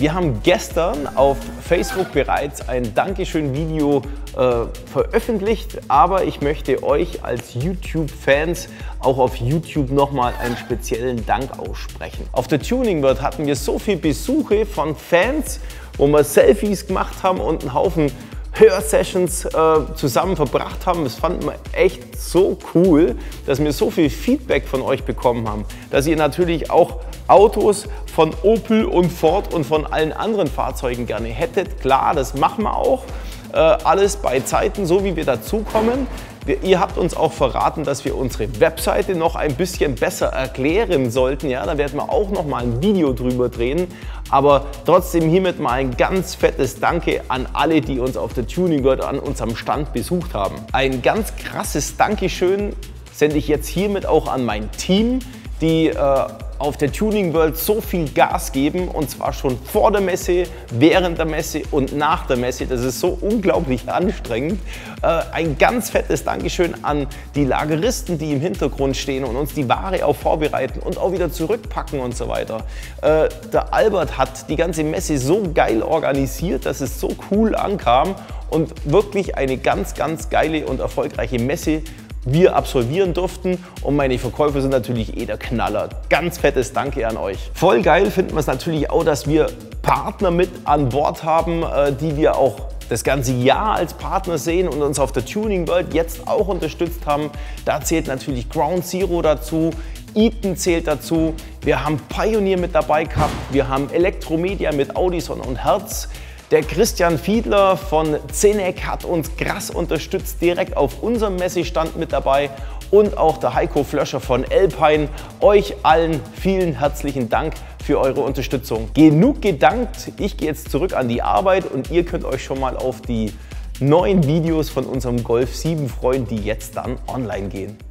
Wir haben gestern auf Facebook bereits ein Dankeschön-Video äh, veröffentlicht, aber ich möchte euch als YouTube-Fans auch auf YouTube nochmal einen speziellen Dank aussprechen. Auf der Tuning World hatten wir so viele Besuche von Fans, wo wir Selfies gemacht haben und einen Haufen Hörsessions äh, zusammen verbracht haben. Das fanden wir echt so cool, dass wir so viel Feedback von euch bekommen haben, dass ihr natürlich auch Autos von Opel und Ford und von allen anderen Fahrzeugen gerne hättet. Klar, das machen wir auch. Äh, alles bei Zeiten, so wie wir dazukommen. Ihr habt uns auch verraten, dass wir unsere Webseite noch ein bisschen besser erklären sollten. Ja, da werden wir auch noch mal ein Video drüber drehen. Aber trotzdem hiermit mal ein ganz fettes Danke an alle, die uns auf der Tuning World an unserem Stand besucht haben. Ein ganz krasses Dankeschön sende ich jetzt hiermit auch an mein Team, die äh, auf der Tuning World so viel Gas geben und zwar schon vor der Messe, während der Messe und nach der Messe. Das ist so unglaublich anstrengend. Äh, ein ganz fettes Dankeschön an die Lageristen, die im Hintergrund stehen und uns die Ware auch vorbereiten und auch wieder zurückpacken und so weiter. Äh, der Albert hat die ganze Messe so geil organisiert, dass es so cool ankam und wirklich eine ganz, ganz geile und erfolgreiche Messe wir absolvieren durften und meine Verkäufe sind natürlich eh der Knaller. Ganz fettes Danke an euch. Voll geil finden wir es natürlich auch, dass wir Partner mit an Bord haben, äh, die wir auch das ganze Jahr als Partner sehen und uns auf der Tuning World jetzt auch unterstützt haben. Da zählt natürlich Ground Zero dazu, Eaton zählt dazu, wir haben Pioneer mit dabei gehabt, wir haben Elektromedia mit Audison und Herz. Der Christian Fiedler von Zenec hat uns krass unterstützt, direkt auf unserem Messestand mit dabei und auch der Heiko Flöscher von Alpine. Euch allen vielen herzlichen Dank für eure Unterstützung. Genug gedankt, ich gehe jetzt zurück an die Arbeit und ihr könnt euch schon mal auf die neuen Videos von unserem Golf 7 freuen, die jetzt dann online gehen.